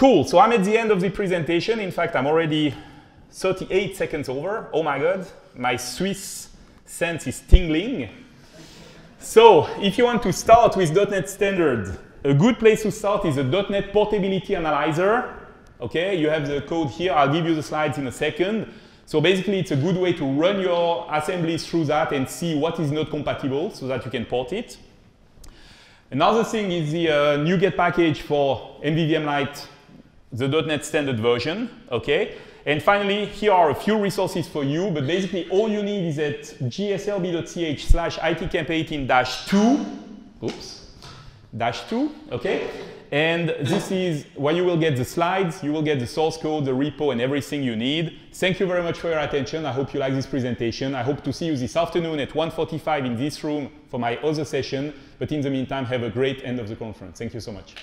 Cool, so I'm at the end of the presentation. In fact, I'm already 38 seconds over. Oh my God, my Swiss sense is tingling. So if you want to start with .NET Standard, a good place to start is a .NET Portability Analyzer. Okay, you have the code here. I'll give you the slides in a second. So basically, it's a good way to run your assemblies through that and see what is not compatible so that you can port it. Another thing is the uh, NuGet package for MVVM Light, the .NET Standard version. Okay, and finally, here are a few resources for you, but basically all you need is at gslb.ch slash itcamp18-2, oops, dash 2, okay? And this is where you will get the slides, you will get the source code, the repo, and everything you need. Thank you very much for your attention. I hope you like this presentation. I hope to see you this afternoon at 1.45 in this room for my other session. But in the meantime, have a great end of the conference. Thank you so much.